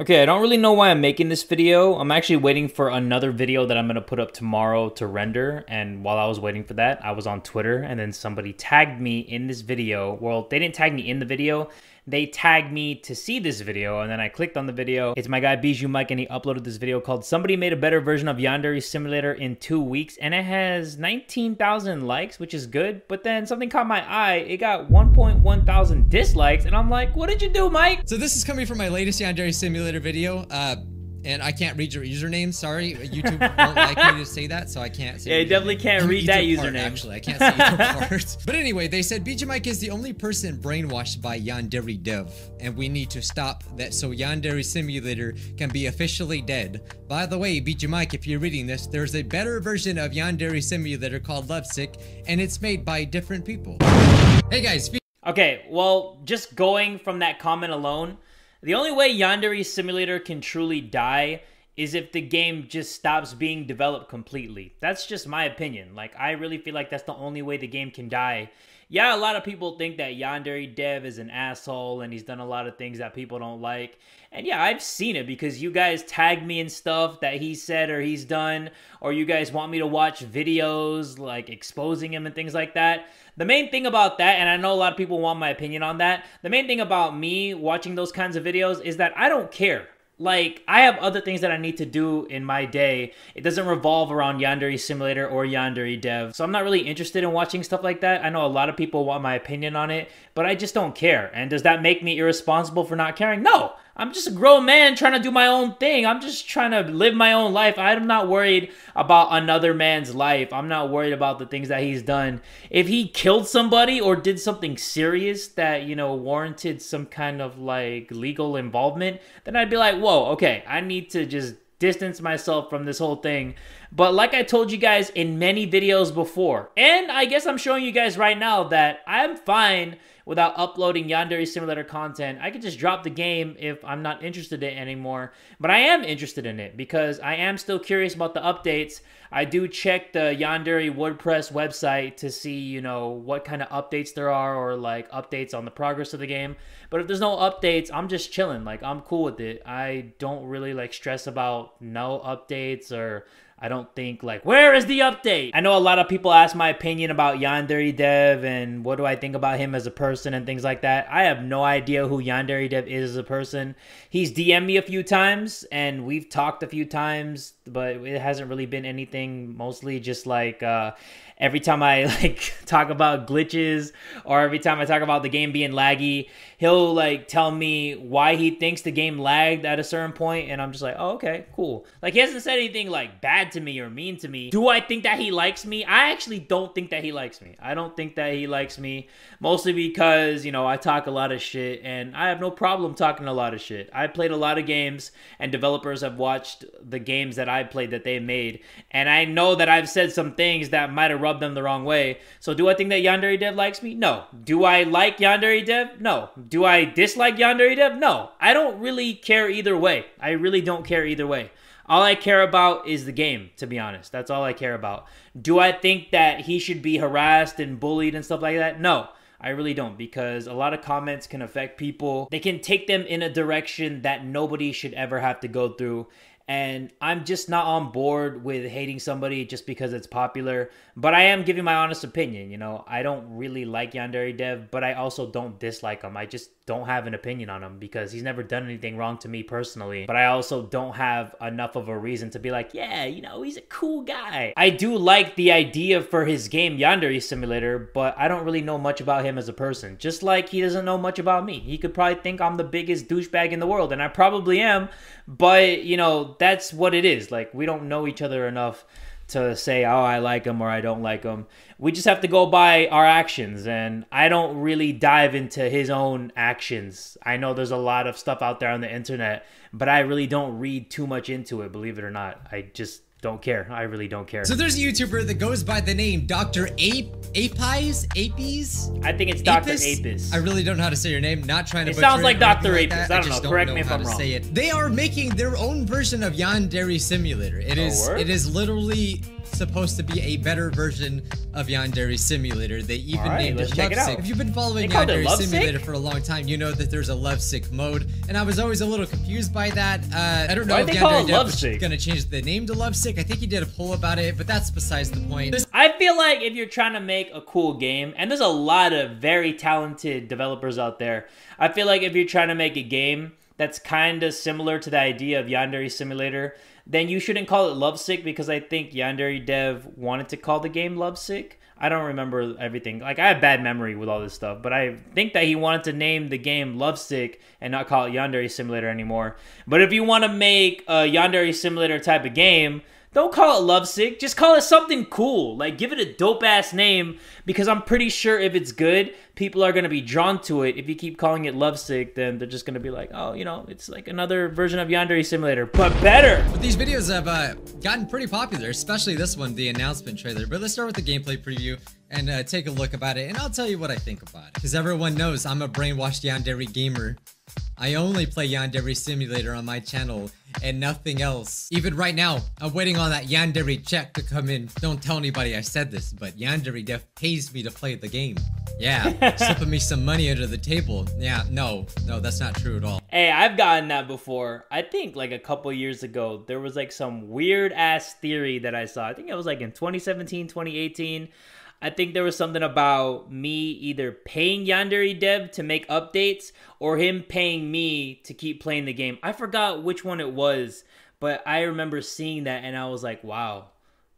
Okay, I don't really know why I'm making this video. I'm actually waiting for another video that I'm going to put up tomorrow to render. And while I was waiting for that, I was on Twitter and then somebody tagged me in this video. Well, they didn't tag me in the video they tagged me to see this video and then I clicked on the video. It's my guy Bijuu Mike and he uploaded this video called Somebody Made a Better Version of Yandere Simulator in two weeks and it has 19,000 likes, which is good. But then something caught my eye. It got 1.1 thousand dislikes and I'm like, what did you do, Mike? So this is coming from my latest Yandere Simulator video. Uh, and I can't read your username. Sorry, YouTube won't like me to say that, so I can't. Say yeah, you definitely can't read that username. Part, actually, I can't say YouTube part. But anyway, they said BJ Mike is the only person brainwashed by Yandere Dev, and we need to stop that so Yandere Simulator can be officially dead. By the way, BJ Mike, if you're reading this, there's a better version of Yandere Simulator called Lovesick, and it's made by different people. Hey guys. Okay, well, just going from that comment alone. The only way Yandere Simulator can truly die is if the game just stops being developed completely. That's just my opinion. Like, I really feel like that's the only way the game can die. Yeah, a lot of people think that Yandere Dev is an asshole and he's done a lot of things that people don't like. And yeah, I've seen it because you guys tag me in stuff that he said or he's done, or you guys want me to watch videos like exposing him and things like that. The main thing about that, and I know a lot of people want my opinion on that, the main thing about me watching those kinds of videos is that I don't care. Like, I have other things that I need to do in my day. It doesn't revolve around Yandere Simulator or Yandere Dev. So I'm not really interested in watching stuff like that. I know a lot of people want my opinion on it, but I just don't care. And does that make me irresponsible for not caring? No. I'm just a grown man trying to do my own thing. I'm just trying to live my own life. I'm not worried about another man's life. I'm not worried about the things that he's done. If he killed somebody or did something serious that, you know, warranted some kind of like legal involvement, then I'd be like, whoa, okay, I need to just distance myself from this whole thing. But like I told you guys in many videos before, and I guess I'm showing you guys right now that I'm fine without uploading Yandere Simulator content. I could just drop the game if I'm not interested in it anymore. But I am interested in it because I am still curious about the updates. I do check the Yandere WordPress website to see, you know, what kind of updates there are or like updates on the progress of the game. But if there's no updates, I'm just chilling. Like I'm cool with it. I don't really like stress about no updates or I don't think like where is the update? I know a lot of people ask my opinion about Yandere Dev and what do I think about him as a person and things like that. I have no idea who Yandere Dev is as a person. He's DM'd me a few times and we've talked a few times, but it hasn't really been anything. Mostly just like uh, every time I like talk about glitches or every time I talk about the game being laggy, he'll like tell me why he thinks the game lagged at a certain point and I'm just like, "Oh, okay, cool." Like he hasn't said anything like bad to me or mean to me. Do I think that he likes me? I actually don't think that he likes me. I don't think that he likes me mostly because, you know, I talk a lot of shit and I have no problem talking a lot of shit. I played a lot of games and developers have watched the games that I played that they made and I know that I've said some things that might have rubbed them the wrong way. So do I think that Yandere Dev likes me? No. Do I like Yandere Dev? No. Do I dislike Yandere Dev? No. I don't really care either way. I really don't care either way. All I care about is the game, to be honest. That's all I care about. Do I think that he should be harassed and bullied and stuff like that? No. I really don't because a lot of comments can affect people. They can take them in a direction that nobody should ever have to go through and I'm just not on board with hating somebody just because it's popular. But I am giving my honest opinion. You know, I don't really like Yandere Dev, but I also don't dislike him. I just don't have an opinion on him because he's never done anything wrong to me personally. But I also don't have enough of a reason to be like, yeah, you know, he's a cool guy. I do like the idea for his game Yandere Simulator, but I don't really know much about him as a person. Just like he doesn't know much about me. He could probably think I'm the biggest douchebag in the world, and I probably am. But, you know, that's what it is. Like, we don't know each other enough to say, oh, I like him or I don't like him. We just have to go by our actions. And I don't really dive into his own actions. I know there's a lot of stuff out there on the internet, but I really don't read too much into it, believe it or not. I just don't care. I really don't care. So there's a YouTuber that goes by the name Dr. Ape Apis Apis. I think it's Dr. Apis. Apis. I really don't know how to say your name. Not trying to. It sounds like Dr. Apis. Like I don't I know. Correct don't know me if I'm wrong. Say it. They are making their own version of Yandere Simulator. It oh, is. It is literally supposed to be a better version of Yandere Simulator. They even Alright, named let's it check it Lovesick. out. If you've been following They called Yandere Lovesick? Simulator for a long time, you know that there's a Lovesick mode, and I was always a little confused by that. Uh, I don't know Why'd if Yandere it Dev was Lovesick? gonna change the name to Lovesick. I think he did a poll about it, but that's besides the point. This I feel like if you're trying to make a cool game, and there's a lot of very talented developers out there, I feel like if you're trying to make a game that's kind of similar to the idea of Yandere Simulator, then you shouldn't call it Lovesick because I think Yandere Dev wanted to call the game Lovesick. I don't remember everything. Like I have bad memory with all this stuff, but I think that he wanted to name the game Lovesick and not call it Yandere Simulator anymore. But if you want to make a Yandere Simulator type of game, don't call it Lovesick. Just call it something cool. Like give it a dope ass name because I'm pretty sure if it's good, people are gonna be drawn to it. If you keep calling it Lovesick, then they're just gonna be like, oh, you know, it's like another version of Yandere Simulator, but better. But these videos have uh, gotten pretty popular, especially this one, the announcement trailer. But let's start with the gameplay preview and uh, take a look about it, and I'll tell you what I think about it. Because everyone knows I'm a brainwashed Yandere gamer. I only play Yandere Simulator on my channel and nothing else. Even right now, I'm waiting on that Yandere check to come in. Don't tell anybody I said this, but Yandere Dev pays me to play the game. Yeah, slipping me some money under the table. Yeah, no, no, that's not true at all. Hey, I've gotten that before. I think like a couple years ago, there was like some weird ass theory that I saw. I think it was like in 2017, 2018. I think there was something about me either paying Yandere Dev to make updates or him paying me to keep playing the game. I forgot which one it was, but I remember seeing that and I was like, wow.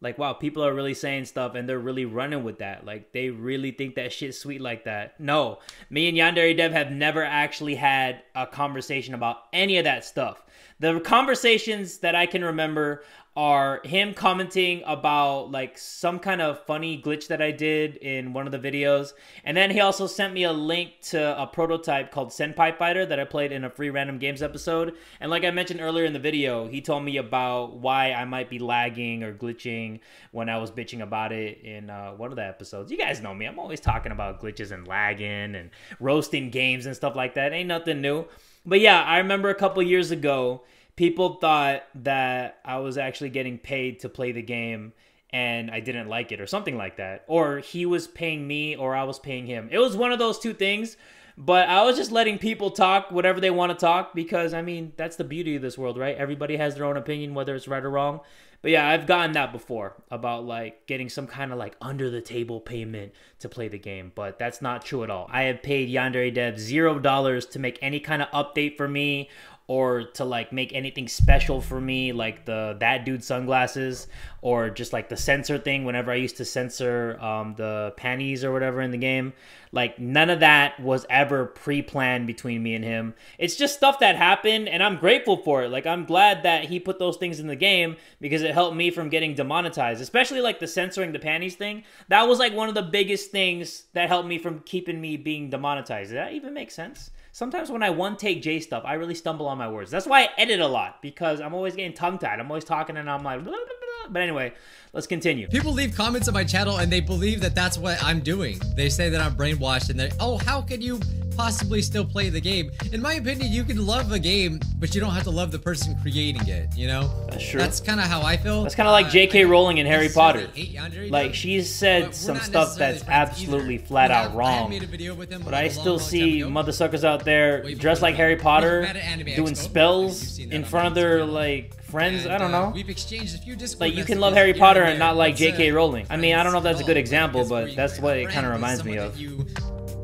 Like wow, people are really saying stuff and they're really running with that. Like they really think that shit's sweet like that. No, me and Yandere Dev have never actually had a conversation about any of that stuff. The conversations that I can remember are him commenting about like some kind of funny glitch that I did in one of the videos. And then he also sent me a link to a prototype called Senpai Fighter that I played in a free random games episode. And like I mentioned earlier in the video, he told me about why I might be lagging or glitching when I was bitching about it in uh, one of the episodes. You guys know me. I'm always talking about glitches and lagging and roasting games and stuff like that. Ain't nothing new. But yeah, I remember a couple years ago, people thought that I was actually getting paid to play the game and I didn't like it or something like that. Or he was paying me or I was paying him. It was one of those two things. But I was just letting people talk whatever they want to talk because I mean, that's the beauty of this world, right? Everybody has their own opinion, whether it's right or wrong. But yeah, I've gotten that before about like getting some kind of like under the table payment to play the game, but that's not true at all. I have paid Yandere Dev zero dollars to make any kind of update for me or to like make anything special for me like the that dude sunglasses or just like the censor thing whenever i used to censor um, the panties or whatever in the game. Like none of that was ever pre-planned between me and him. It's just stuff that happened and i'm grateful for it. Like i'm glad that he put those things in the game because it helped me from getting demonetized especially like the censoring the panties thing. That was like one of the biggest things that helped me from keeping me being demonetized. Does that even make sense sometimes when I one take J stuff, I really stumble on my words. That's why I edit a lot because I'm always getting tongue tied. I'm always talking and I'm like, blah, blah, blah. But anyway, let's continue. People leave comments on my channel and they believe that that's what I'm doing. They say that I'm brainwashed and they're, oh, how can you possibly still play the game? In my opinion, you can love a game, but you don't have to love the person creating it, you know? That's true. That's kind of how I feel. That's kind of like Uh, J.K. I Rowling and Harry Potter. Yandere Like she's said some stuff that's absolutely either. flat out wrong. made a video with him But I still long see motherfuckers out there dressed like Harry. Potter We met at Anime doing spells You've seen that in front of their like friends. I don't uh, know. we've exchanged a few Discord Like you can love Harry Potter and and not like J.K. uh, Rowling. I mean, I don't know if that's a good example, but that's what it kind of reminds me of. You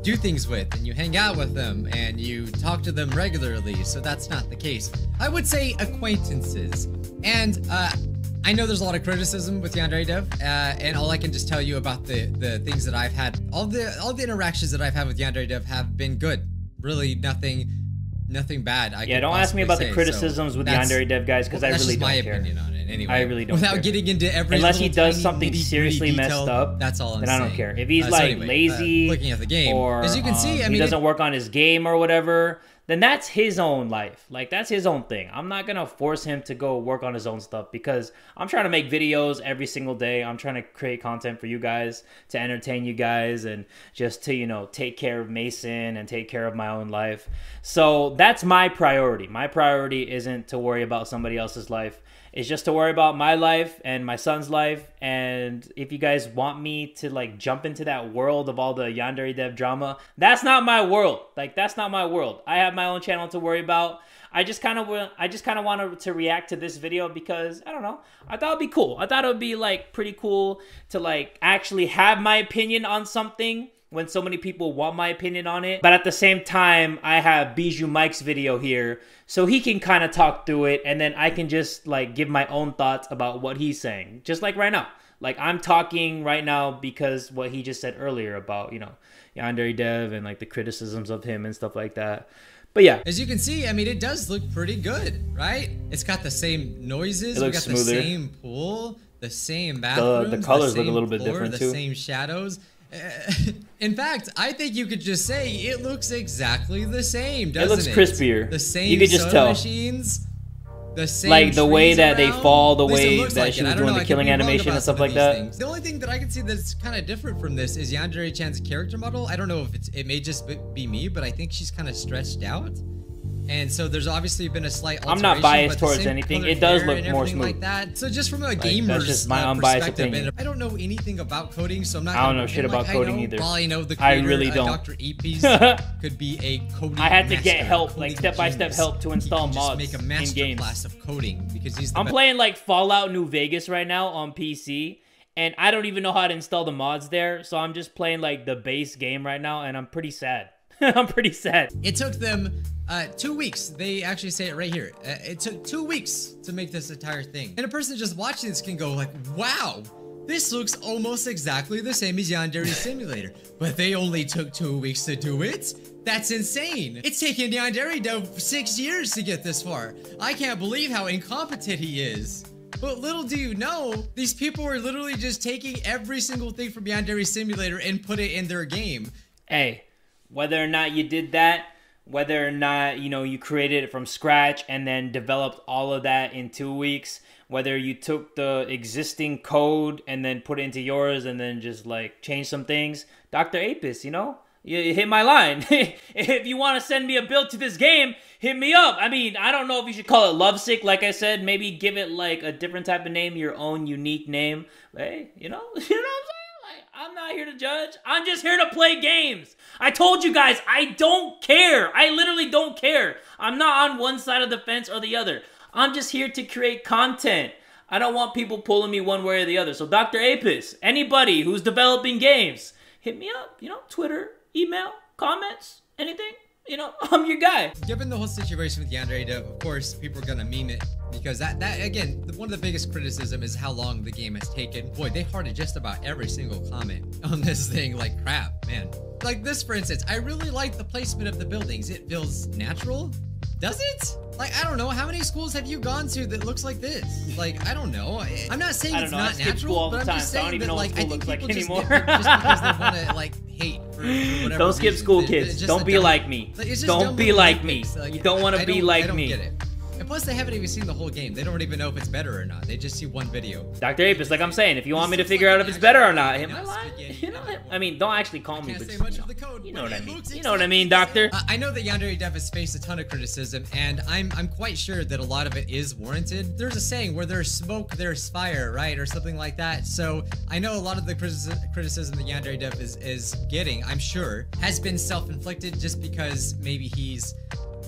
do things with and you hang out with them and you talk to them regularly. So that's not the case. I would say acquaintances. And uh, I know there's a lot of criticism with Yandere Dev, uh, and all I can just tell you about the the things that I've had, all the all the interactions that I've had with Yandere Dev have been good. Really, nothing, nothing bad. I Yeah, don't ask me about say. the So criticisms with the Yandere Dev guys because well, I really don't my care. opinion on it. Anyway, I really don't Without care. getting into every Unless he does tiny something seriously messed up, that's all I'm then I don't care. If he's Uh, so like anyway, uh, lazy, looking at the game, or as you can see, um, I he doesn't it- work on his game or whatever, then that's his own life. Like that's his own thing. I'm not gonna force him to go work on his own stuff because I'm trying to make videos every single day. I'm trying to create content for you guys to entertain you guys and just to, you know, take care of Mason and take care of my own life. So that's my priority. My priority isn't to worry about somebody else's life is just to worry about my life and my son's life. And if you guys want me to like jump into that world of all the Yandere Dev drama, that's not my world. Like that's not my world. I have my own channel to worry about. I just kind of I just kind of wanted to react to this video because I don't know. I thought it'd be cool. I thought it would be like pretty cool to like actually have my opinion on something when so many people want my opinion on it. But at the same time, I have Bijuu Mike's video here, so he can kind of talk through it, and then I can just like give my own thoughts about what he's saying, just like right now. Like I'm talking right now because what he just said earlier about you know Yandere Dev and like the criticisms of him and stuff like that. But yeah, as you can see, I mean, it does look pretty good, right? It's got the same noises. It looks we got smoother. the same pool, the same bathroom. The, the colors the look a little bit different the too. The same shadows. Uh, in fact, I think you could just say it looks exactly the same, doesn't it? Looks it looks crispier. The same you could just tell. machines. The same like the way that around. they fall, the way that like she was doing know, the killing animation and stuff like that. Things. The only thing that I can see that's kind of different from this is Yandere Chan's character model. I don't know if it's it may just be me, but I think she's kind of stretched out. And so there's obviously been a slight I'm not biased towards anything. It does look more smooth. Like that. So just from a like, gamer's just my uh, unbiased opinion. I don't know anything about coding, so I'm not. I don't know shit about coding I either. Know the creator, I really uh, don't. Dr. Epis could be a coding. I had to master, get help, like step by step help to install mods make a master in games. class of coding because he's. I'm playing like Fallout New Vegas right now on PC and I don't even know how to install the mods there. So I'm just playing like the base game right now, and I'm pretty sad. I'm pretty sad. It took them uh, two weeks. They actually say it right here. Uh, it took two weeks to make this entire thing. And a person just watching this can go like, wow, this looks almost exactly the same as Yandere Simulator. But they only took two weeks to do it? That's insane. It's taken Yandere Dev six years to get this far. I can't believe how incompetent he is. But little do you know, these people were literally just taking every single thing from Yandere Simulator and put it in their game. Hey, whether or not you did that, whether or not you know you created it from scratch and then developed all of that in two weeks whether you took the existing code and then put it into yours and then just like change some things. Dr apis you know? You hit my line. If you want to send me a build to this game hit me up. I mean i don't know if you should call it lovesick like i said. Maybe give it like a different type of name your own unique name. Hey you know? You know what i'm saying I'm not here to judge. I'm just here to play games. I told you guys, I don't care. I literally don't care. I'm not on one side of the fence or the other. I'm just here to create content. I don't want people pulling me one way or the other. So, Dr. Apis, anybody who's developing games, hit me up. You know, Twitter, email, comments, anything you know, I'm your guy. Given the whole situation with Yandere of course, people are gonna meme it because that, that again, one of the biggest criticism is how long the game has taken. Boy, they hearted just about every single comment on this thing like crap, man. Like this, for instance, I really like the placement of the buildings. It feels natural. Does it? Like, I don't know. How many schools have you gone to that looks like this? Like, I don't know. I'm not saying it's know. not natural, but I'm just saying that, like, I think people like just, get, just because they want to, like, hate for, for Don't skip school, kids. Don't be like me. Don't be like me. You don't want to be like me. And plus, they haven't even seen the whole game. They don't even know if it's better or not. They just see one video. Dr. Apis, like I'm saying, if you want me to figure out if it's better or not, hit my line. You know, I mean, don't actually call me, but you know, you know what I mean. You know what I mean, Doctor. Uh, I know that Yandere Dev has faced a ton of criticism, and I'm I'm quite sure that a lot of it is warranted. There's a saying where there's smoke, there's fire, right, or something like that. So I know a lot of the criticism that Yandere Dev is is getting, I'm sure, has been self-inflicted just because maybe he's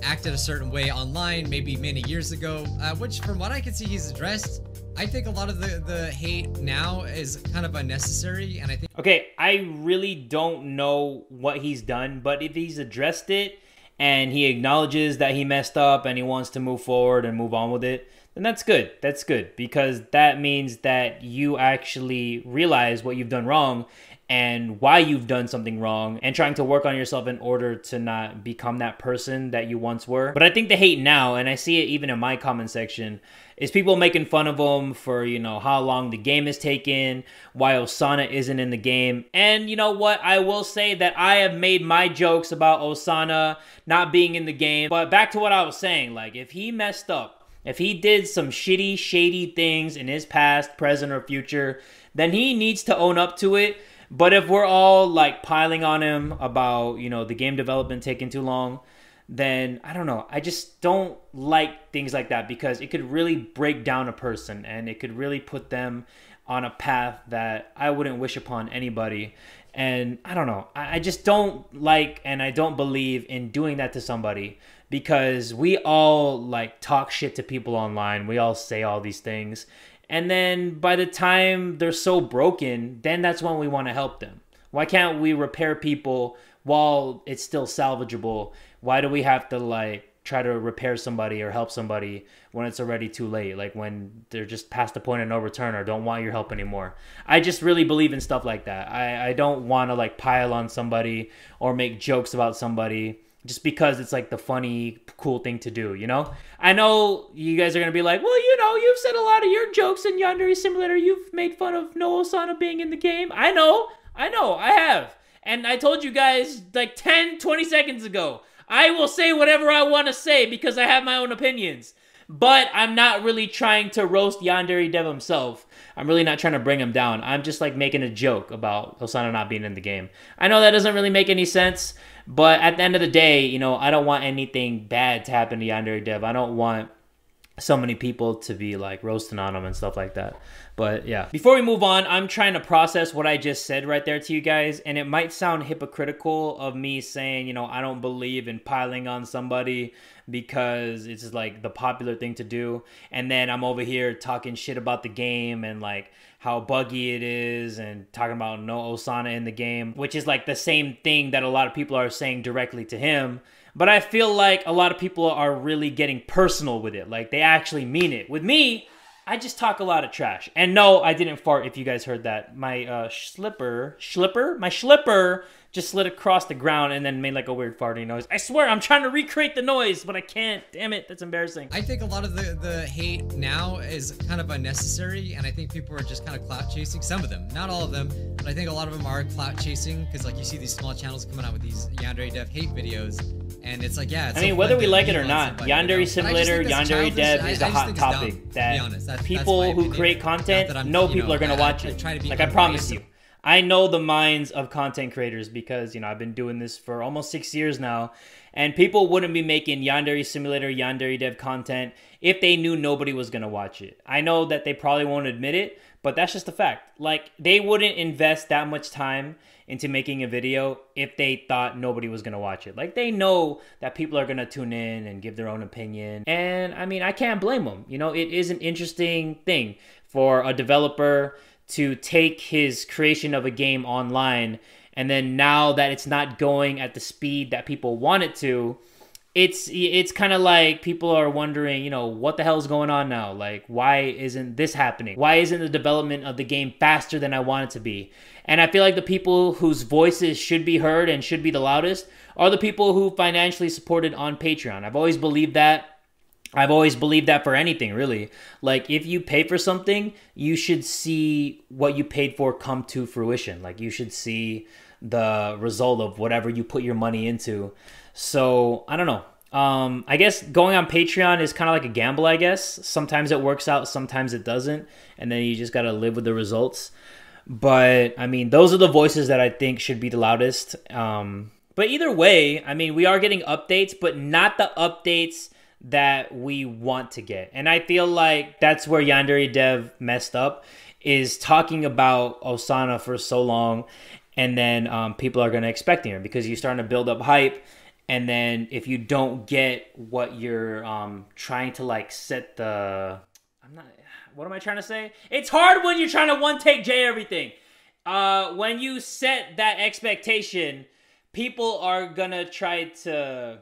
acted a certain way online, maybe many years ago, uh, which from what I can see he's addressed. I think a lot of the, the hate now is kind of unnecessary, and I think... Okay, I really don't know what he's done, but if he's addressed it, and he acknowledges that he messed up, and he wants to move forward and move on with it, then that's good. That's good, because that means that you actually realize what you've done wrong, and why you've done something wrong and trying to work on yourself in order to not become that person that you once were. But I think the hate now, and I see it even in my comment section, is people making fun of him for, you know, how long the game is taken, why Osana isn't in the game. And you know what? I will say that I have made my jokes about Osana not being in the game. But back to what I was saying, like if he messed up, if he did some shitty, shady things in his past, present, or future, then he needs to own up to it but if we're all like piling on him about, you know, the game development taking too long, then I don't know. I just don't like things like that because it could really break down a person and it could really put them on a path that I wouldn't wish upon anybody. And I don't know. I just don't like and I don't believe in doing that to somebody because we all like talk shit to people online. We all say all these things. And then by the time they're so broken, then that's when we want to help them. Why can't we repair people while it's still salvageable? Why do we have to like try to repair somebody or help somebody when it's already too late? Like when they're just past the point of no return or don't want your help anymore. I just really believe in stuff like that. I, I don't want to like pile on somebody or make jokes about somebody just because it's like the funny, cool thing to do, you know? I know you guys are gonna be like, well, you know, you've said a lot of your jokes in Yandere Simulator. You've made fun of Noah Osana being in the game. I know, I know, I have. And I told you guys like 10, 20 seconds ago, I will say whatever I want to say because I have my own opinions. But I'm not really trying to roast Yandere Dev himself. I'm really not trying to bring him down. I'm just like making a joke about Osana not being in the game. I know that doesn't really make any sense. But at the end of the day, you know, I don't want anything bad to happen to Yandere Dev. I don't want so many people to be like roasting on him and stuff like that. But yeah. Before we move on, I'm trying to process what I just said right there to you guys. And it might sound hypocritical of me saying, you know, I don't believe in piling on somebody because it's like the popular thing to do. And then I'm over here talking shit about the game and like how buggy it is and talking about no Osana in the game, which is like the same thing that a lot of people are saying directly to him. But I feel like a lot of people are really getting personal with it. Like they actually mean it. With me, I just talk a lot of trash. And no, I didn't fart if you guys heard that. My uh, slipper, slipper, my slipper just slid across the ground and then made like a weird farting noise. I swear, I'm trying to recreate the noise, but I can't. Damn it, that's embarrassing. I think a lot of the, the hate now is kind of unnecessary, and I think people are just kind of clout chasing. Some of them, not all of them, but I think a lot of them are clout chasing because like you see these small channels coming out with these Yandere Dev hate videos, and it's like, yeah. It's I mean, whether we like it or not, Yandere? Simulator, Yandere Dev is a hot topic that that's, people that's who create content know people know, are gonna I, watch it. Like I promise you. I know the minds of content creators because, you know, I've been doing this for almost six years now. And people wouldn't be making Yandere Simulator, Yandere Dev content if they knew nobody was going to watch it. I know that they probably won't admit it, but that's just a fact. Like, they wouldn't invest that much time into making a video if they thought nobody was to watch it. Like, they know that people are to tune in and give their own opinion. And I mean, I can't blame them. You know, it is an interesting thing for a developer to take his creation of a game online. And then now that it's not going at the speed that people want it to it's it's kind of like people are wondering you know what the hell is going on now? Like why isn't this happening? Why isn't the development of the game faster than i want it to be? And i feel like the people whose voices should be heard and should be the loudest are the people who financially supported on patreon. I've always believed that I've always believed that for anything, really. Like, if you pay for something, you should see what you paid for come to fruition. Like, you should see the result of whatever you put your money into. So, I don't know. Um, I guess going on Patreon is kind of like a gamble, I guess. Sometimes it works out, sometimes it doesn't. And then you just got to live with the results. But, I mean, those are the voices that I think should be the loudest. Um, but either way, I mean, we are getting updates, but not the updates that we want to get. And I feel like that's where Yandere Dev messed up is talking about Osana for so long and then um, people are going to expect him because you're starting to build up hype and then if you don't get what you're um, trying to like set the i'm not what am i trying to say it's hard when you're trying to one take j everything uh, when you set that expectation people are gonna try to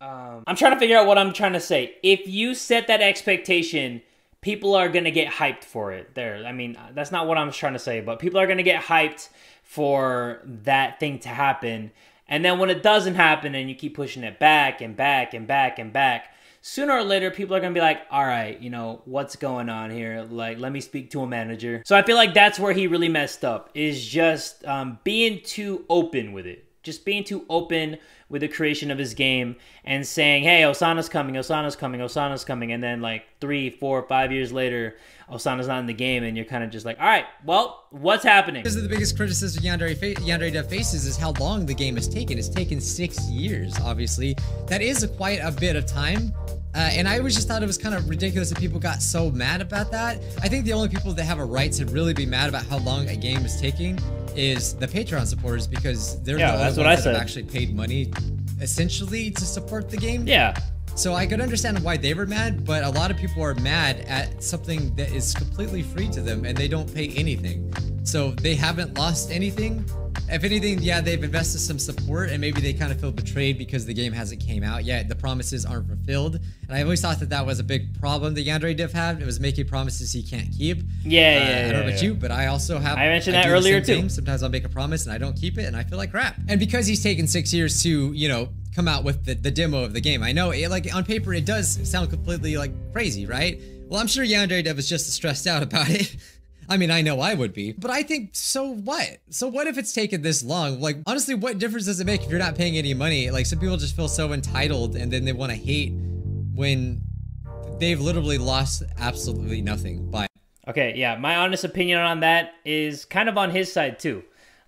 um, I'm trying to figure out what I'm trying to say. If you set that expectation, people are gonna get hyped for it. There, I mean, that's not what I'm trying to say, but people are gonna get hyped for that thing to happen. And then when it doesn't happen and you keep pushing it back and back and back and back, sooner or later people are going to be like, all right, you know, what's going on here? Like, let me speak to a manager. So I feel like that's where he really messed up is just um, being too open with it. Just being too open with the creation of his game and saying, hey, Osana's coming, Osana's coming, Osana's coming. And then like three, four, five years later, Osana's not in the game, and you're kind of just like, all right, well, what's happening? Because of the biggest criticism Yandere, fa- Yandere Dev faces is how long the game has taken. It's taken six years, obviously. That is a quite a bit of time. Uh, and I always just thought it was kind of ridiculous that people got so mad about that. I think the only people that have a right to really be mad about how long a game is taking is the Patreon supporters because they're Yeah, the that's what I ones that have said. actually paid money essentially to support the game. Yeah. So I could understand why they were mad, but a lot of people are mad at something that is completely free to them and they don't pay anything. So they haven't lost anything. If anything, yeah, they've invested some support and maybe they kind of feel betrayed because the game hasn't came out yet. The promises aren't fulfilled. And I always thought that that was a big problem that Yandere Dev had. It was making promises he can't keep. Yeah, Uh, yeah, I don't know yeah, about yeah. you, but I also have. I mentioned that do earlier, too. thing. Sometimes I'll make a promise and I don't keep it, and I feel like crap. And because he's taken six years to, you know, come out with the, the demo of the game, I know, it, like on paper, it does sound completely like crazy, right? Well, I'm sure Yandere Dev is just as stressed out about it. I mean, I know I would be, but I think so. What? So what if it's taken this long? Like, honestly, what difference does it make if you're not paying any money? Like, some people just feel so entitled, and then they want to hate when they've literally lost absolutely nothing by Okay, yeah, my honest opinion on that is kind of on his side too.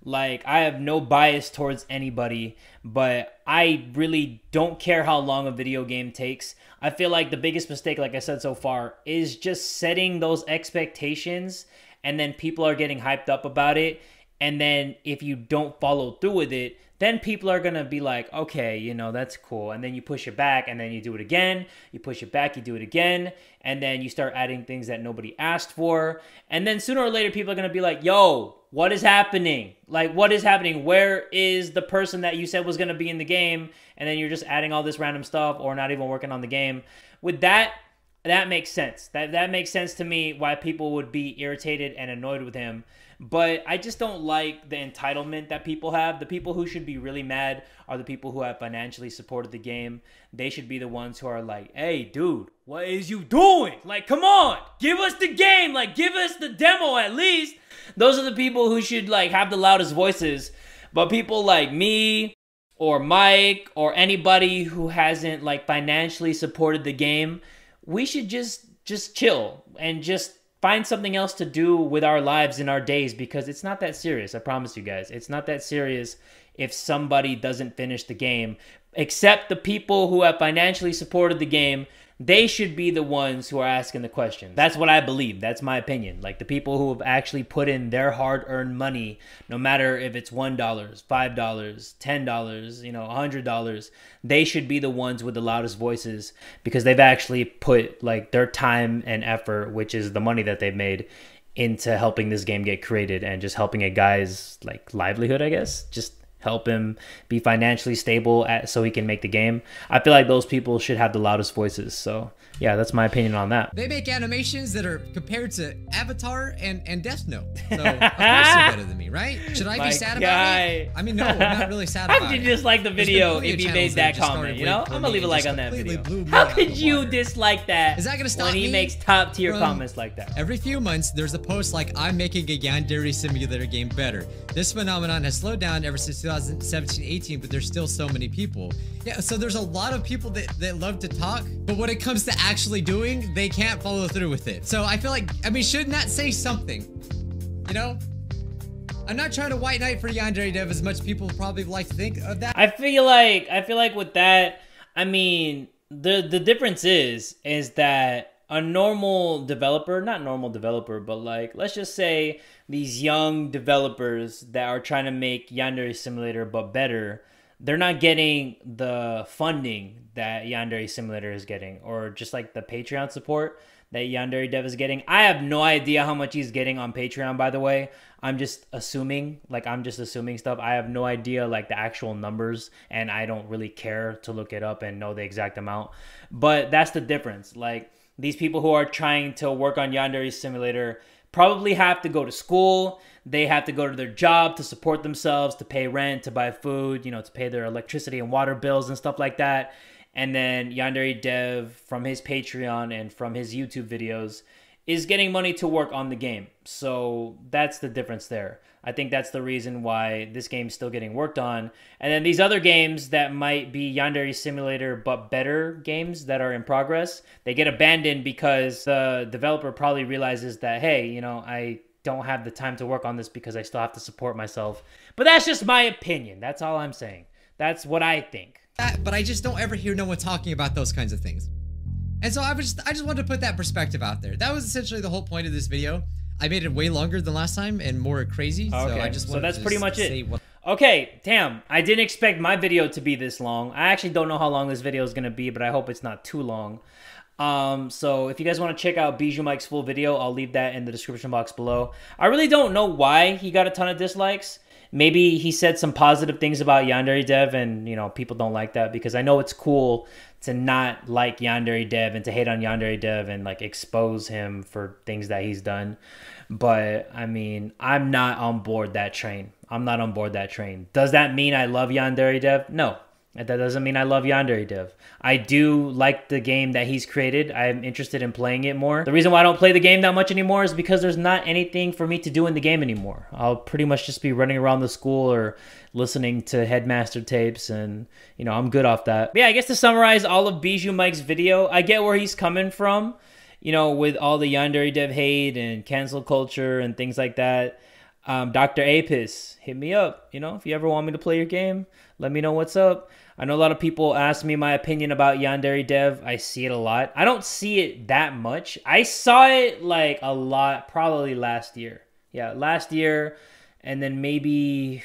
Like, I have no bias towards anybody, but I really don't care how long a video game takes. I feel like the biggest mistake, like I said so far, is just setting those expectations and then people are getting hyped up about it. And then if you don't follow through with it, then people are gonna be like, okay, you know, that's cool. And then you push it back, and then you do it again. You push it back, you do it again, and then you start adding things that nobody asked for. And then sooner or later, people are gonna be like, yo, what is happening? Like, what is happening? Where is the person that you said was gonna be in the game? And then you're just adding all this random stuff or not even working on the game. With that, that makes sense. That that makes sense to me why people would be irritated and annoyed with him. But I just don't like the entitlement that people have. The people who should be really mad are the people who have financially supported the game. They should be the ones who are like, "Hey, dude, what is you doing? Like, come on, give us the game. Like, give us the demo at least." Those are the people who should like have the loudest voices. But people like me or Mike or anybody who hasn't like financially supported the game, we should just just chill and just find something else to do with our lives in our days because it's not that serious. I promise you guys. It's not that serious if somebody doesn't finish the game. Except the people who have financially supported the game, they should be the ones who are asking the questions. That's what I believe. That's my opinion. Like the people who have actually put in their hard-earned money, no matter if it's $1, $5, $10, you know, $100, they should be the ones with the loudest voices because they've actually put like their time and effort, which is the money that they've made into helping this game get created and just helping a guy's like livelihood, I guess. Just help him be financially stable at, so he can make the game. I feel like those people should have the loudest voices. So yeah, that's my opinion on that. They make animations that are compared to Avatar and, and Death Note. So, of course, they're better than me, right? Should I My be sad guy. about it? I mean, no, I'm not really sad about How about could you it. dislike the video if he made that comment? You know, I'm gonna leave a like on that video. How could you dislike that? Is that gonna stop when he makes top tier comments like that? Every few months, there's a post like, I'm making a Yandere simulator game better. This phenomenon has slowed down ever since 2017-18, but there's still so many people. Yeah, so there's a lot of people that, that love to talk, but when it comes to actually doing, they can't follow through with it. So I feel like, I mean, shouldn't that say something? You know? I'm not trying to white knight for Yandere Dev as much people probably like to think of that. I feel like I feel like with that, I mean the the difference is is that a normal developer, not normal developer, but like let's just say these young developers that are trying to make Yandere Simulator but better, they're not getting the funding that Yandere Simulator is getting, or just like the Patreon support that Yandere Dev is getting. I have no idea how much he's getting on Patreon, by the way. I'm just assuming, like I'm just assuming stuff. I have no idea like the actual numbers, and I don't really care to look it up and know the exact amount. But that's the difference. Like these people who are trying to work on Yandere Simulator probably have to go to school. They have to go to their job to support themselves, to pay rent, to buy food, you know, to pay their electricity and water bills and stuff like that. And then Yandere Dev from his Patreon and from his YouTube videos is getting money to work on the game. So that's the difference there. I think that's the reason why this game's still getting worked on. And then these other games that might be Yandere Simulator but better games that are in progress, they get abandoned because the developer probably realizes that, hey, you know, I don't have the time to work on this because I still have to support myself. But that's just my opinion. That's all I'm saying. That's what I think. But I just don't ever hear no one talking about those kinds of things. And so I was just, I just wanted to put that perspective out there. That was essentially the whole point of this video. I made it way longer than last time and more crazy. Okay. So I just so that's pretty much it. What... Okay, damn. I didn't expect my video to be this long. I actually don't know how long this video is gonna be, but I hope it's not too long. Um, so if you guys want to check out Bijuu Mike's full video, I'll leave that in the description box below. I really don't know why he got a ton of dislikes. Maybe he said some positive things about Yandere Dev, and you know people don't like that because I know it's cool to not like Yandere Dev and to hate on Yandere Dev and like expose him for things that he's done. But I mean, I'm not on board that train. I'm not on board that train. Does that mean I love Yandere Dev? No. That doesn't mean I love Yandere Dev. I do like the game that he's created. I'm interested in playing it more. The reason why I don't play the game that much anymore is because there's not anything for me to do in the game anymore. I'll pretty much just be running around the school or listening to headmaster tapes and you know, I'm good off that. But yeah, I guess to summarize all of Bijuu Mike's video, I get where he's coming from, you know, with all the Yandere Dev hate and cancel culture and things like that. Um, Dr. Apis, hit me up. You know, if you ever want me to play your game, let me know what's up. I know a lot of people ask me my opinion about Yandere Dev. I see it a lot. I don't see it that much. I saw it like a lot probably last year. Yeah, last year and then maybe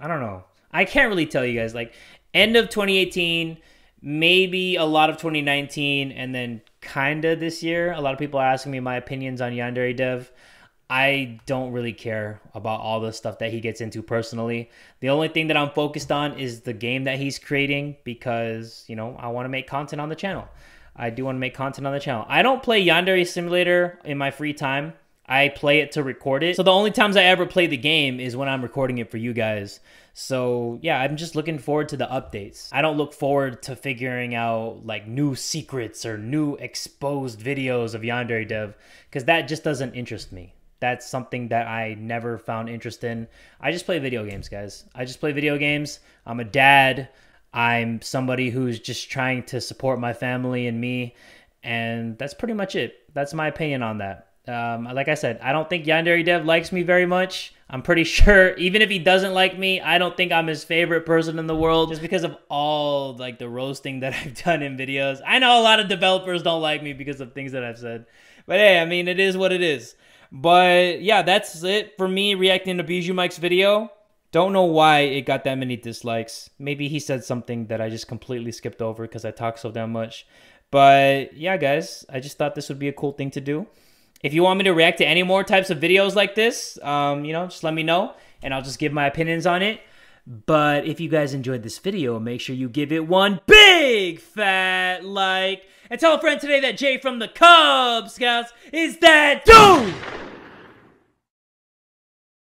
I don't know. I can't really tell you guys like end of 2018, maybe a lot of 2019 and then kind of this year. A lot of people asking me my opinions on Yandere Dev. I don't really care about all the stuff that he gets into personally. The only thing that I'm focused on is the game that he's creating because, you know, I want to make content on the channel. I do want to make content on the channel. I don't play Yandere Simulator in my free time. I play it to record it. So the only times I ever play the game is when I'm recording it for you guys. So yeah, I'm just looking forward to the updates. I don't look forward to figuring out like new secrets or new exposed videos of Yandere Dev because that just doesn't interest me that's something that I never found interest in. I just play video games, guys. I just play video games. I'm a dad. I'm somebody who's just trying to support my family and me. And that's pretty much it. That's my opinion on that. Um, like I said, I don't think Yandere Dev likes me very much. I'm pretty sure, even if he doesn't like me, I don't think I'm his favorite person in the world just because of all like the roasting that I've done in videos. I know a lot of developers don't like me because of things that I've said. But hey, I mean, it is what it is. But yeah, that's it for me reacting to Bijuu Mike's video. Don't know why it got that many dislikes. Maybe he said something that I just completely skipped over because I talk so damn much. But yeah, guys, I just thought this would be a cool thing to do. If you want me to react to any more types of videos like this, um, you know, just let me know and I'll just give my opinions on it. But if you guys enjoyed this video, make sure you give it one big fat like. And tell a friend today that Jay from the Kubz Scouts is that dude!